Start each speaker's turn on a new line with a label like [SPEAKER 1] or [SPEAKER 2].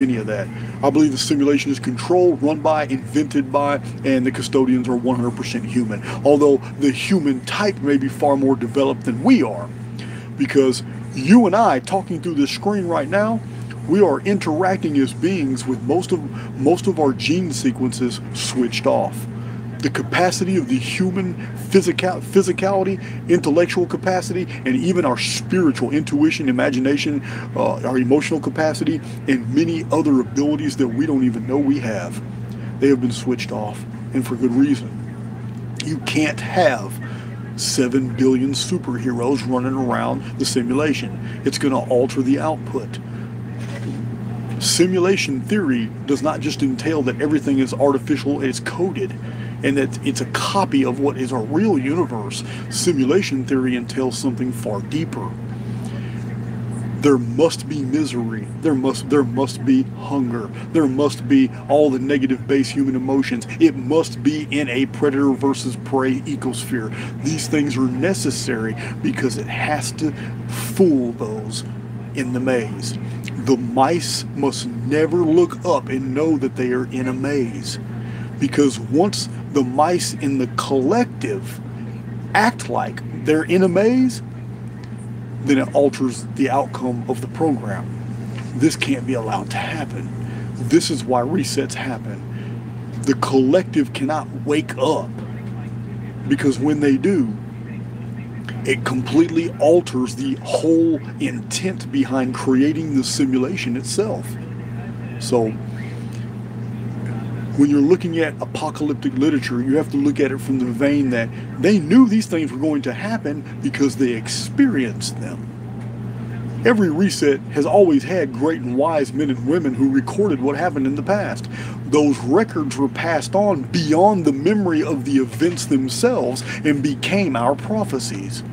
[SPEAKER 1] any of that. I believe the simulation is controlled, run by, invented by, and the custodians are 100% human. Although the human type may be far more developed than we are. Because you and I, talking through this screen right now, we are interacting as beings with most of most of our gene sequences switched off the capacity of the human physical, physicality, intellectual capacity, and even our spiritual intuition, imagination, uh, our emotional capacity, and many other abilities that we don't even know we have. They have been switched off, and for good reason. You can't have 7 billion superheroes running around the simulation. It's going to alter the output. Simulation theory does not just entail that everything is artificial, it's coded and that it's a copy of what is a real universe. Simulation theory entails something far deeper. There must be misery. There must there must be hunger. There must be all the negative base human emotions. It must be in a predator versus prey ecosphere. These things are necessary because it has to fool those in the maze. The mice must never look up and know that they are in a maze. Because once the mice in the collective act like they're in a maze, then it alters the outcome of the program. This can't be allowed to happen. This is why resets happen. The collective cannot wake up because when they do, it completely alters the whole intent behind creating the simulation itself. So, when you're looking at apocalyptic literature, you have to look at it from the vein that they knew these things were going to happen because they experienced them. Every reset has always had great and wise men and women who recorded what happened in the past. Those records were passed on beyond the memory of the events themselves and became our prophecies.